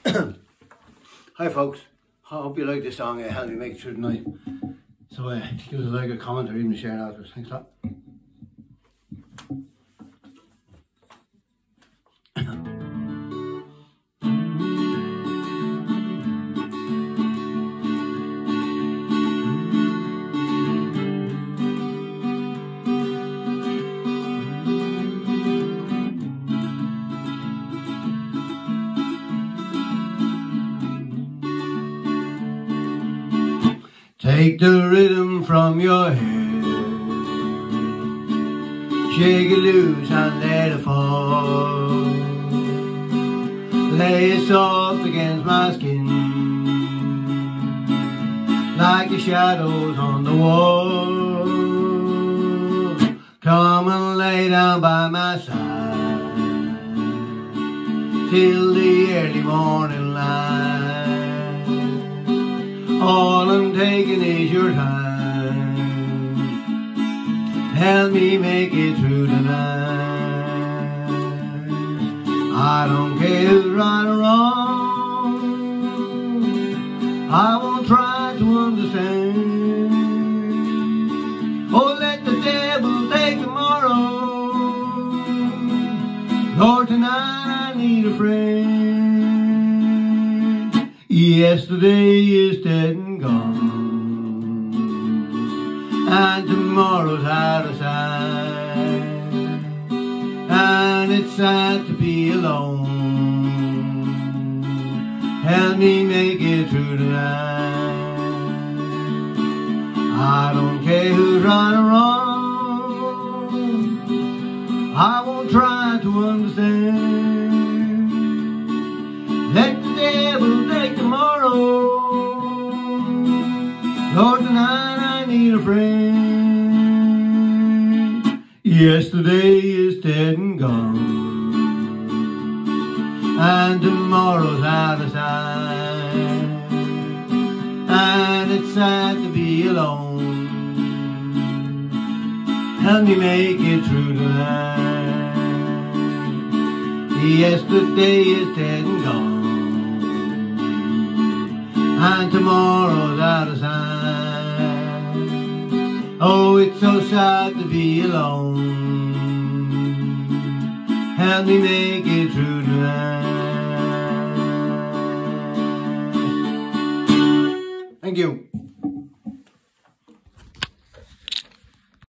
Hi folks, I hope you like this song, uh, Help Me Make It Through the Night. So uh, give us a like, a comment or even a share out, Thanks a lot. Take the rhythm from your head. Shake it loose and let it fall. Lay it soft against my skin. Like the shadows on the wall. Come and lay down by my side. Till the early morning light all I'm taking is your time. Help me make it through the night. I don't care who's right or wrong. I won't try to understand. Oh, let the devil take tomorrow. Lord, tonight I need a friend. Yesterday is dead and gone. And tomorrow's out of sight. And it's sad to be alone. Help me make it through the night I don't care who's right or wrong. I won't try to understand. Let Lord, tonight I need a friend. Yesterday is dead and gone. And tomorrow's out of sight. And it's sad to be alone. Help me make it through the night. Yesterday is dead and gone and tomorrow's out of sight. Oh, it's so sad to be alone. Help me make it through tonight. Thank you.